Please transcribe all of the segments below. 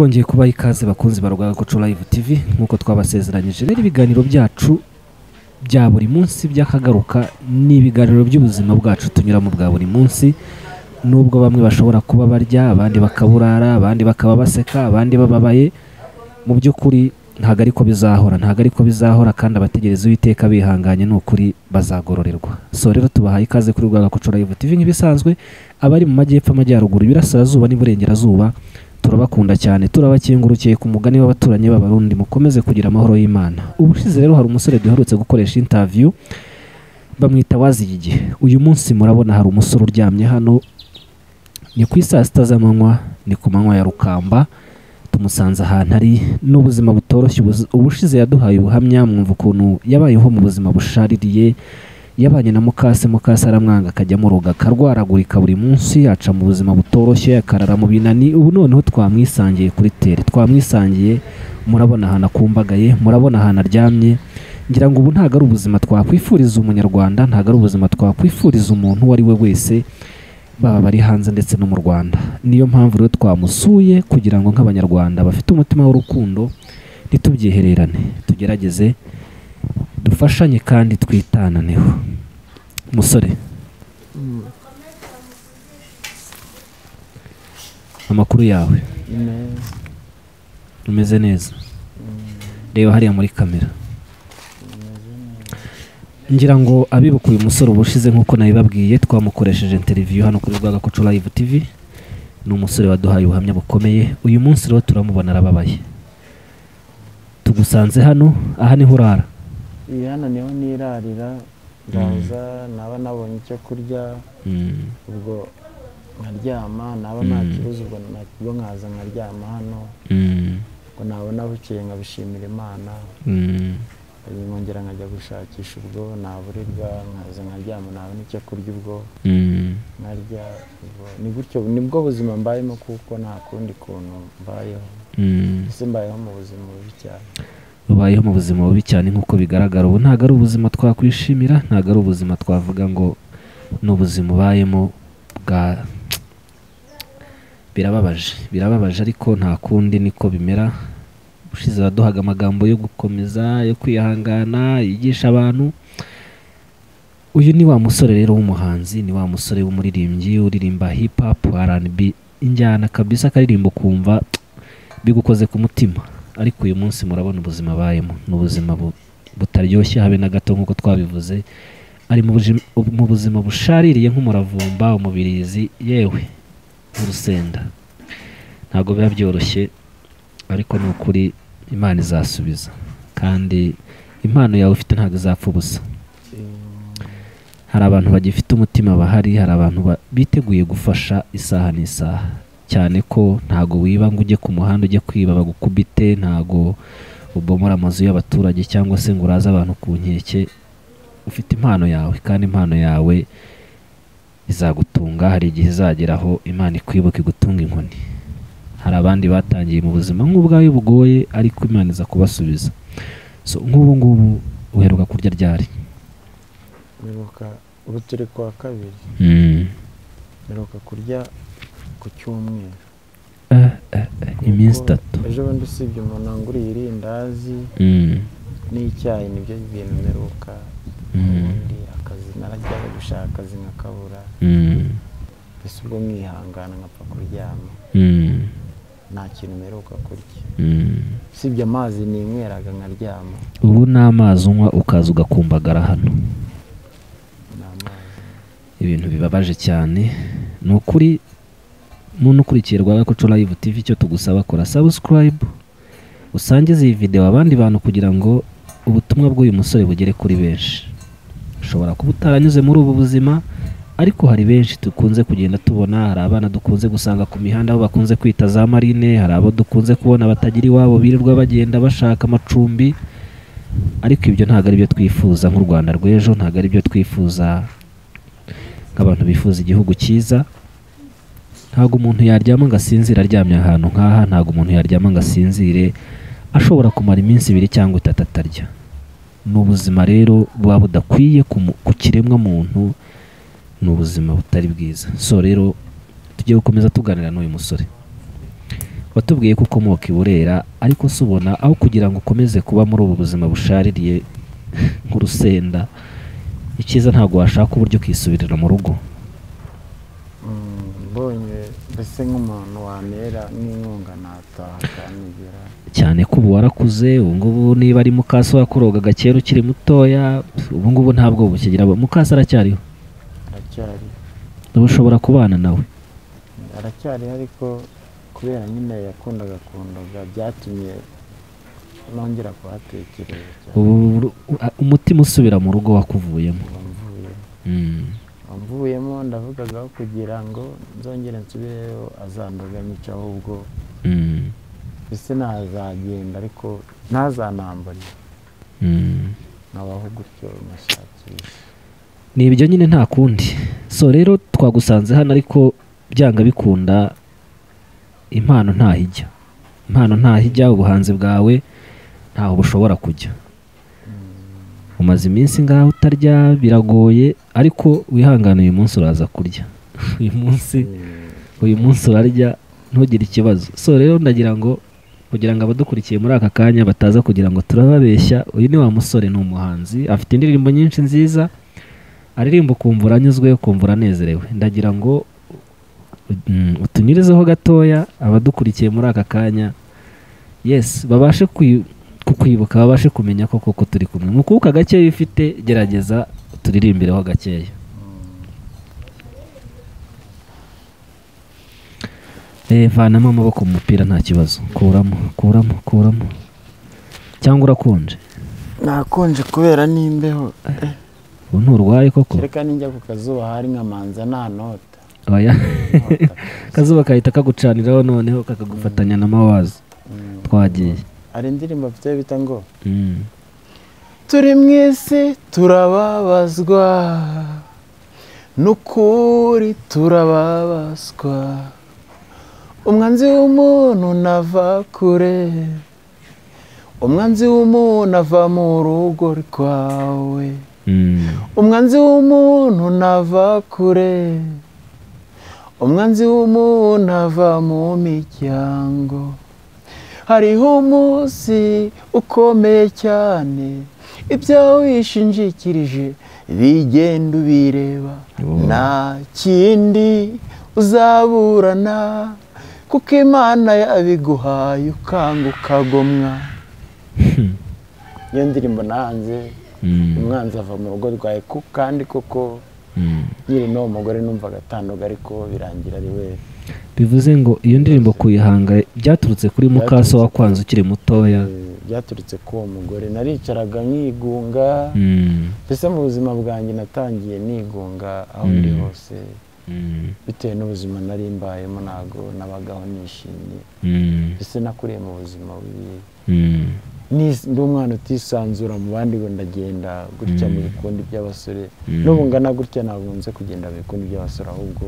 twongeye kubaha ikaze bakunzi ba Rwagakoco Live TV nk'uko twabasezeranyije. Rero ibiganiro byacu bya buri munsi by'akagaruka ni ibiganiro by'ubuzima bwacu tunyuramo bwa buri munsi. Nubwo bamwe bashobora kuba barya abandi bakaburara abandi bakaba baseka abandi bababaye mu by'ukuri ntabwo ariko bizahora. Ntabwo ariko bizahora kandi abategereza uwiteka bihanganye ni ukuri bazagororerwa. So rero tubahaye ikaze kuri Rwagakoco Live TV nk'ibisanzwe abari mu majyepfo amajyaruguru iburasirazuba n'iburengerazuba turabakunda cyane turabakengurukiye ku mugani w'abaturanyi b'abarundi mukomeze kugira amahoro y'imana. Ubushize rero hari umusore duherutse gukoresha interview bamwita waziye igihe uyu munsi murabona hari umusore uryamye hano ni ku isaa sita z'amanywa ni ku manywa ya rukamba. Tumusanze ahantu ari n'ubuzima butoroshye ubushize yaduhaye ubuhamya mwumva ukuntu yabayeho mu buzima bushaririye yabanye na mukase mukase aramwanga akajya amuroga akarwaragurika buri munsi aca mu buzima butoroshye akarara mu binani. Ubu noneho twamwisangiye kuri tere twamwisangiye murabona ahantu akumbagaye murabona ahantu aryamye. Ngira ngo ubu ntabwo ari ubuzima twakwifuriza umunyarwanda ntabwo ari ubuzima twakwifuriza umuntu uwo ari we wese baba bari hanze ndetse no mu rwanda. Niyo mpamvu rero twamusuye kugira ngo nk'abanyarwanda bafite umutima w'urukundo ntitubyihererane tugerageze dufashanye kandi twitananeho musore amakuru yawe. Umeze neza. Reba hariya muri kamera. Ngira ngo abibuka uyu musore ubushize nk'uko nabibabwiye twamukoresheje interview hano kuri Rwagakoco Live TV ni umusore waduhaye ubuhamya bukomeye. Uyu munsi rero turamubona arababaye. Tugusanze hano aha ni ho urara. Ni ho nirarira ndaza naba nabonye icyo kurya Mm, ubwo nkaryama naba nta Mm. kibazo ubwo nkaza nkaryama hano mm, ubwo nabona bukeye nkabishimira imana mm, nkongera nkajya gushakisha ubwo naburirwa nkaza nkaryama nabona icyo kurya ubwo mm. nkarya ni gutyo ni bwo buzima mbayemo kuko nta kundi kuntu mbayeho. Mm. ese mbayeho mu buzima bubi cyane? Ubayeho mu buzima bubi cyane nk'uko bigaragara. Ubu ntabwo ari ubuzima twakwishimira ntabwo ari ubuzima twavuga ngo ni ubuzima ubayemo bwa birababaje. Birababaje ariko nta kundi niko bimera. Ushize waduhaga amagambo yo gukomeza yo kwihangana yigisha abantu. Uyu ni wa musore rero w'umuhanzi ni wa musore w'umuririmbyi uririmba hip hop injyana kabisa akaririmbo ukumva bigukoze ku mutima. Ariko uyu munsi murabona ubuzima abayemo ni ubuzima bu- butaryoshye habe na gato nk'uko twabivuze. Ari mu buzima bushaririye nk'umuravumba umubirizi yewe n'urusenda. Ntabwo biba byoroshye ariko ni ukuri imana izasubiza. Kandi impano yawe ufite ntabwo izapfa ubusa. Hari abantu bagifite umutima bahari hari abantu ba- biteguye gufasha isaha n'isaha. Cyane ko ntago wiba ngo ujye ku muhanda ujye kwiba bagukubite ntago ubomora amazu y'abaturage cyangwa se ngo uraze abantu ku nkeke ufite impano yawe kandi impano yawe izagutunga hari igihe izageraho imana ikwibuka igutunga inkoni. Hari abandi batangiye mu buzima nk'ubwawe bugoye ariko imana iza kubasubiza. So nk'ubu ngubu uheruka kurya ryari? Ubu turi ku wa kabiri. Mm. mperuka kurya ku cyumweru Eh, eh, eh, iminsi itatu. ejo bundi usibye umuntu wanguriye irindazi Mm. n'icyayi ni byo bintu mperuka. Mm. ubundi akazi narajyaga gushaka akazi nkakabura. Mm. mbese ubwo mwihangana nkapfa kuryama. Nta kintu mperuka kurya. Usibye amazi ninyweraga nkaryama. Ubu ni amazi unywa ukaza ugakumbagara hano. Ibintu bibabaje cyane. Ni ukuri muntu ukurikiye Rwagakoco Live TV icyo tugusaba kora subscribe usangize iyi video abandi bantu kugira ngo ubutumwa bw'uyu musore bugere kuri benshi. Ushobora kuba utaranyuze muri ubu buzima ariko hari benshi dukunze kugenda tubona hari abana dukunze gusanga ku mihanda aho bakunze kwita za marine hari abo dukunze kubona batagira iwabo birirwa bagenda bashaka amacumbi ariko ibyo ntabwo ari byo twifuza nk'u Rwanda rw'ejo ntabwo ari byo twifuza nk'abantu bifuza igihugu cyiza. Ntabwo umuntu yaryama ngo asinzire aryamye ahantu nk'aha ntabwo umuntu yaryama ngo asinzire ashobora kumara iminsi ibiri cyangwa itatu atarya. Ni ubuzima rero buba budakwiye ku kiremwa muntu ni ubuzima butari bwiza. So rero tugiye gukomeza tuganira n'uyu musore. Watubwiye ko ukomoka i burera ariko se ubona aho kugira ngo ukomeze kuba muri ubu buzima bushaririye nk'urusenda icyiza ntabwo washaka uburyo ukisubirira mu rugo? Mm, mbonye mbese nk'umuntu wantera n'inkunga nataha akanigera cyane ko ubu warakuze ubu ngubu niba ari mukase wakurogaga kera ukiri mutoya ubu ngubu ntabwo bukigira mukase aracyariho aracyari ubu ushobora kubana nawe aracyari ariko kubera nyine yakundaga kundoga byatumye nongera kuhatekereza umutima usubira mu rugo wakuvuyemo Mm. wamvuyemo ndavugagaho kugira ngo nzongere nsubireyo azandoga nyica ahubwo Mm. ese ntazagenda ariko ntazanambarire Mm. nkabaho gutyo mushakisha ni ibyo nyine nta kundi so rero twagusanze hano ariko byanga bikunda impano ntahijya impano ntahijya ubuhanzi bwawe ntaho bushobora kujya umaze iminsi ngaho utarya biragoye ariko wihangane uyu munsi uraza kurya. Uyu munsi uyu munsi urarya ntugire ikibazo. So rero ndagira ngo kugira ngo abadukurikiye muri aka kanya bataza kugira ngo turababeshya uyu ni wa musore ni umuhanzi afite indirimbo nyinshi nziza aririmba ukumva uranyuzwe ukumva uranezerewe. Ndagira ngo mm, utunyurizeho gatoya abadukurikiye muri aka kanya yes babashe kukwibuka babashe kumenya ko koko turi kumwe. Mu kubuka gakeya ufite gerageza turirimbireho gakeya. Eh, vanamo amaboko mu mupira nta kibazo. Kuramo kuramo kuramo. Cyangwa urakonje nakonje kubera n'imbeho ubu nturwaye koko? Kereka ninjya ku kazuba hari nkamanza nta nota. Akazuba kahita kagucaniraho noneho kakagufatanya na mawazo Mm. twagiye. Hari indirimbo mfite bita ngo Mm. turi mu isi turababazwa n'ukuri turababazwa umwanzi w'umuntu nava kure umwanzi w'umuntu ava mu rugo rwawe Mm. umwanzi w'umuntu nava kure umwanzi w'umuntu ava mu miryango hariho umunsi ukomeye cyane. Ibyo wishingikirije bigenda ubireba. Nta kindi uzaburana kuko imana yabiguhaye ukanga ukagomwa. Iyo ndirimbo nahanze Mm. umwanzi ava mu rugo rwawe kandi koko Mm. nyiri n'uwo mugore numvaga atandoga ariko birangira ari we. Bivuze ngo iyo ndirimbo kuyihanga byaturutse kuri mukaso wakwanze ukiri mutoya. Eh, byaturutse kuri uwo mugore. Naricaraga nkigunga. Mm. mbese mu buzima bwanjye natangiye nigunga aho ndi Mm. hose. Mm. bitewe n'ubuzima nari mbayemo ntabwo nabagaho nishimye. Mbese nakuriye mu buzima bubi ndi umwana utisanzura mu bandi ngo ndagenda gutya mu bikundi by'abasore. N'ubu ngana gutya ntabwo nze kugenda mu bikundi by'abasore ahubwo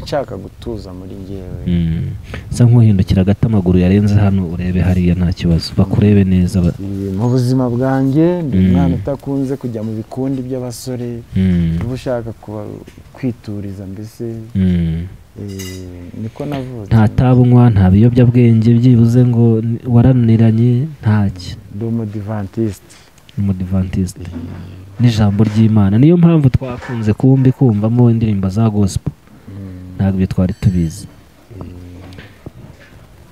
nshaka gutuza muri njyewe Mm. sa nk'uhindukira agata amaguru yarenze hano urebe hariya nta kibazo. Bakurebe neza mu buzima bwanjye ndi Mm. umwana utakunze kujya mu bikundi by'abasore. Mm. uba ushaka kwituriza mbese. Mm. eh, niko navutse nta tabu unywa nta biyobyabwenge byibuze ngo ni- warananiranye ntacyo ndi umudivantisite umudivantiste. N'ijambo ry'imana. Niyo mpamvu twakunze kumbi kumvamo indirimbo za gospel. Ntabwo ibyo twari tubizi.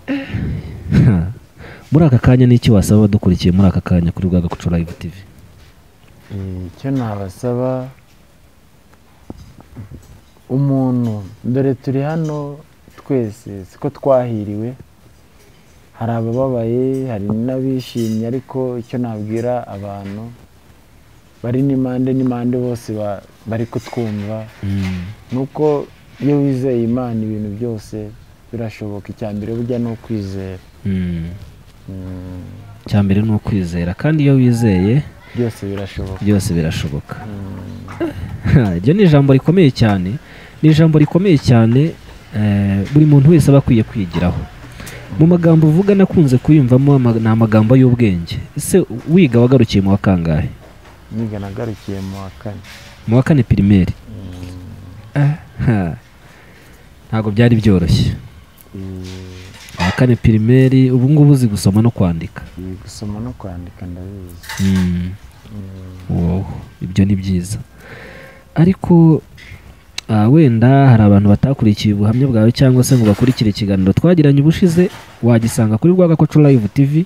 Muri aka kanya ni iki wasaba abadukurikiye muri aka kanya kuri Rwagakoco Live TV icyo nabasaba umuntu dore turi hano twese siko twahiriwe hari abababaye hari n'abishimye ariko icyo nabwira abantu bari n'impande n'impande bose ba- bari kutwumva Mm. ni uko iyo wizeye imana ibintu byose birashoboka. Icya mbere burya ni ukwizera. Mm. Mm, icya mbere ni ukwizera. Kandi iyo wizeye byose birashoboka. byose birashoboka. Mm, iryo ni ijambo rikomeye cyane. Ni ijambo rikomeye cyane eh, buri muntu wese aba akwiye kwigiraho. Mu magambo uvuga nakunze kuyumvamo ni amagambo y'ubwenge. Ese wiga wagarukiye mu wa kangahe? Niga nagarukiye mu wa kane. Mu wa kane pirimeri. Ha. Ntabwo byari byoroshye. Eh, mu wa kane pirimeri ubu ngubu uzi gusoma no kwandika. Gusoma no kwandika ndabizi. Mm. Mm. Wow, ibyo ni byiza. Ariko ah, wenda hari abantu batakurikiye ubuhamya bwawe cyangwa se ngo bakurikire ikiganiro twagiranye ubushize wagisanga kuri rwagakoco live tv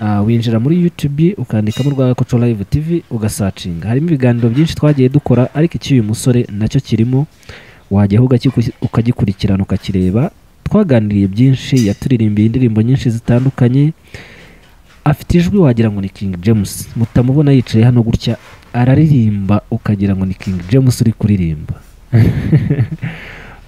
Ah, winjira muri youtube ukandikamo rwagakoco live tv ugasacinga harimo ibiganiro byinshi twagiye dukora ariko icy'uyu musore na cyo kirimo. Wajyaho ukagikurikirana ukakireba. Twaganiriye byinshi yaturirimbiye indirimbo nyinshi zitandukanye. Afite ijwi wagira ngo ni King James. Mutamubona yicaye hano gutya araririmba ukagira ngo ni King James uri kuririmba.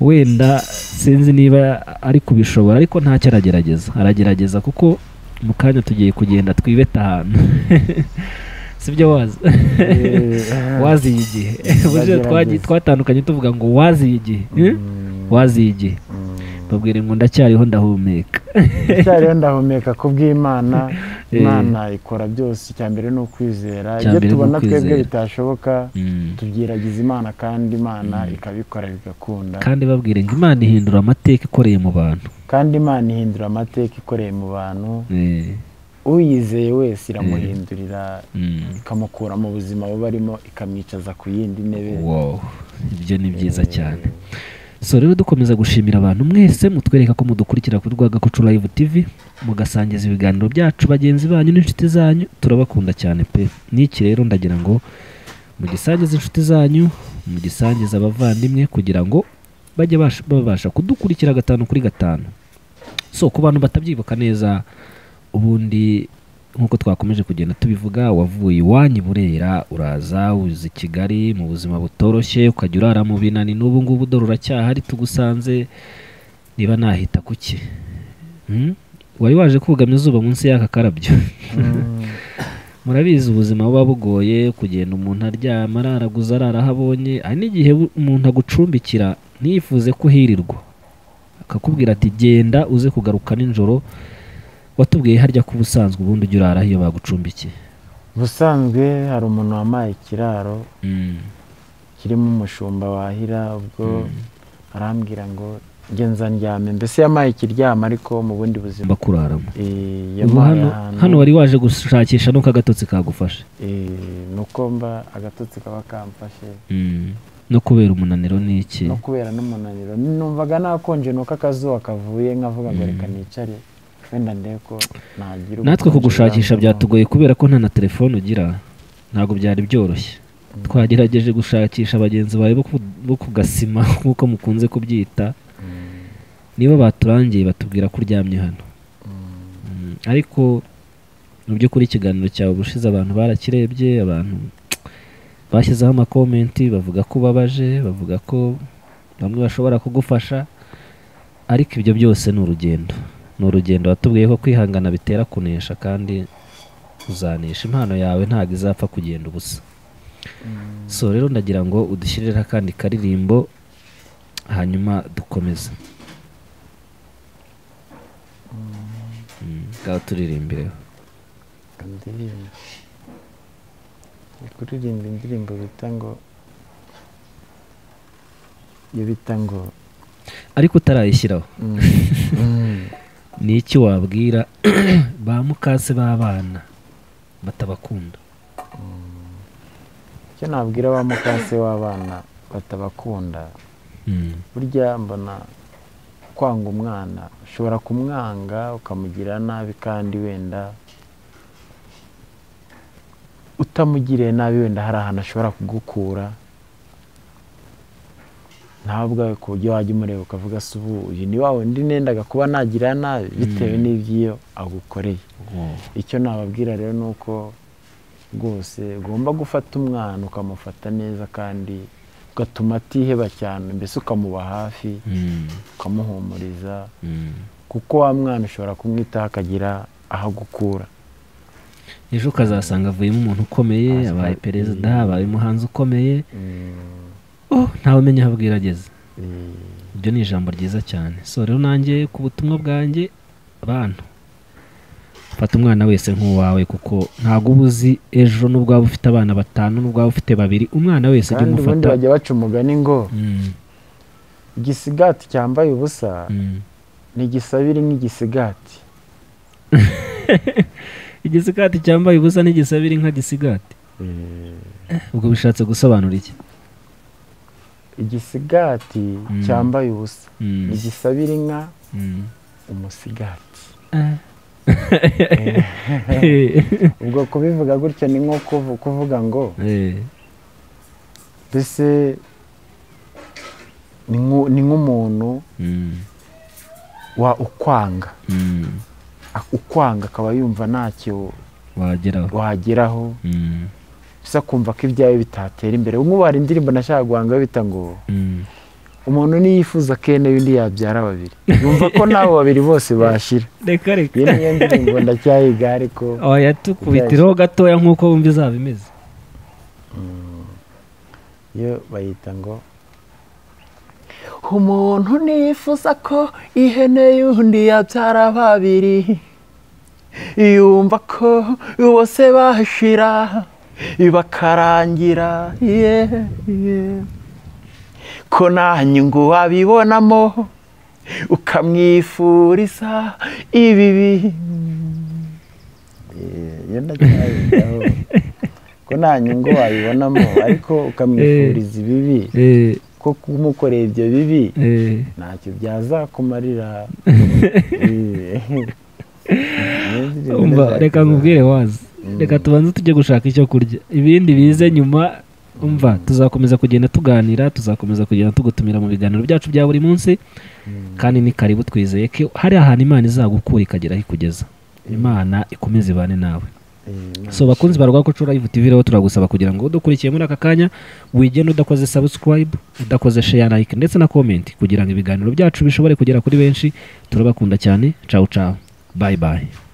Wenda sinzi niba ari kubishobora ariko ntacyo aragerageza. Aragerageza kuko mu kanya tugiye kugenda twibeta ahantu. sibyo wazi. Eh, waziye igihe twatandukanye tuvuga ngo waziye igihe eh? mm, waziye igihe mm. babwire ngo ndacyariho ndahumeka. Ndacyariho ndahumeka ku bw'imana. Eh. imana ikora byose. Icya mbere ni ukwizera. Ibyo tubona twebwe bitashoboka Mm. tubyiragiza imana kandi imana ikabikora bigakunda. Kandi babwire ngo imana ihindura amateka ikoreye mu bantu. Kandi imana ihindura amateka ikoreye mu bantu. Eh, uyizeye wese iramuhindurira mm. ikamukura mu buzima buba arimo ikamwicaza ku yindi ntebe. Wow. Ibyo ni byiza cyane. So rero dukomeza gushimira abantu mwese mutwereka ko mudukurikira kuri rwagakoco live tv mugasangiza ibiganiro byacu bagenzi banyu n'inshuti zanyu turabakunda cyane pe. N'iki rero ndagira ngo mugisangize inshuti zanyu mugisangize abavandimwe kugira ngo bajye basha- babasha kudukurikira gatanu kuri gatanu. So ku bantu batabyibuka neza ubundi nk'uko twakomeje kugenda tubivuga wavuye iwanyu burera uraza uza i kigali mu buzima butoroshye ukajya urara mu binani n'ubu ngubu dore uracyahari tugusanze niba nahita kuki Hmm? wari waje kugama izuba munsi y'aka karabyo Mm. murabizi ubuzima buba bugoye kugenda umuntu aryama araraguza arara aho abonye hari n'igihe umuntu agucumbikira ntiyifuze ko uhirirwa akakubwira ati genda uze kugaruka nijoro watubwiye harya ko ubusanzwe ubundi ujya urara iyo bagucumbikiye? Ubusanzwe hari umuntu wampaye ikiraro Mm. kirimo umushumba wahira ubwo arambwira ngo ngenza ndyame. Mbese yampaye ikiryama ariko mu bundi buzima. Kuraramo. Eh, hano wari waje gushakisha nuko agatotsi kagufashe. Eh, ni uko mba agatotsi kaba kamfashe. Mm. no kubera umunaniro ni iki? No kubera n'umunaniro. Numvaga nakonje nuko akazuba kavuye nkavuga ngo reka nicare. Wenda ndebe ko nagira natwe kugushakisha byatugoye kubera ko nta na telefone ugira. Ntabwo byari byoroshye. Twagerageje gushakisha bagenzi bawe bo ku- gasima nk'uko mukunze kubyita. Mm, nibo baturangiye batubwira ko uryamye hano. Mm, Mm, ariko mu by'ukuri ikiganiro cyawe ubushize abantu barakirebye abantu bashyizeho amakomenti bavuga ko ubabaje bavuga ko bamwe bashobora kugufasha. Ariko ibyo byose ni urugendo. Ni urugendo watubwiye ko kwihangana bitera kunesha kandi uzanesha impano yawe ntabwo izapfa kugenda ubusa. Mm. so rero ndagira ngo udushyirire akandi karirimbo hanyuma dukomeze. Mm, ngaho turirimbireho kuririmba indirimbo bita ngo iyo bita ngo ariko utarayishyiraho. Mm, mm. Ni iki wabwira ba mukase b'abana batabakunda? Icyo nabwira ba mukase w'abana batabakunda Mm, burya mbona kwanga umwana ushobora kumwanga ukamugirira nabi kandi wenda utamugiriye nabi wenda hari ahantu ashobora kugukura. Ntabwo ku buryo wajya umureba ukavuga se ubu uyu ni wa wundi nendaga kuba nagirira nabi bitewe Mm. n'iby'iyo agukoreye. Icyo nababwira rero ni uko rwose ugomba gufata umwana ukamufata neza kandi ugatuma atiheba cyane mbese ukamuba hafi Mm, ukamuhumuriza mm. kuko wa mwana ushobora kumwitaho akagira aho agukura. Ejo ukazasanga avuyemo umuntu ukomeye abaye perezida abaye umuhanzi ukomeye. Ntawe umenya aho ageze. Eh, ibyo ni ijambo ryiza cyane. So rero nanjye ku butumwa bwanjye abantu fata umwana wese nk'uwawe kuko ntabwo uba uzi ejo n'ubwo waba ufite abana batanu n'ubwo waba ufite babiri. Umwana wese ujye kandi ubundi umufata. bajya baca umugani ngo Mm, igisigati cyambaye ubusa mm, ni igisabiri nk'igisigati igisigati cyambaye ubusa n'igisabira inka gisigati ubwo bishatse gusobanura iki? Igisigati Mm. cyambaye ubusa Mm. ni igisabira inka Mm. umusigati Eh. ubwo kubivuga gutyo ni nko kuvu- kuvuga ngo Eh. mbese ni nku- ni nk'umuntu Mm. wa ukwanga Mm. Ukwanga akaba yumva ntacyo wageraho Mm. Bisa kumva ko ibyawe bitatera imbere. Nk'ubu hari indirimbo nashaka guhanga bita ngo Mm. umuntu niyifuza kene undi yabyara babiri. Yumva ko n'abo babiri bose bashira. Reka reka. Iyo niyo ndirimbo ndacyayiga ariko oya tukubitiraho gatoya nk'uko wumva izaba imeze. Iyo bayita ngo umuntu nifuza ko ihene y'undi yabyara babiri. Yumva ko bose bashira. Bakarangira ko nta nyungu wabibonamo ukamwifuriza ibibi Eh, ko nta nyungu wabibonamo ariko ukamwifuriza ibibi. Eh, ko kumukorera ibyo bibi eh. ntacyo byazakumarira. Eh. reka nkubwire wazi reka tubanze tujye gushaka icyo kurya. Ibindi bize nyuma umva tuzakomeza kugenda tuganira tuzakomeza kugenda tugutumira mu biganiro byacu bya buri munsi kandi ni karibu twizeye ko hari ahantu imana izagukura ikagera aho ikugeza imana ikomeze ibane nawe. So bakunzi ba rwakoco live tv rero turagusaba kugira ngo udukurikiye muri aka kanya wigende udakoze subscribe udakoze share like ndetse na comment kugira ngo ibiganiro byacu bishobore kugera kuri benshi. Turabakunda cyane. Ciao ciao. Bye bye.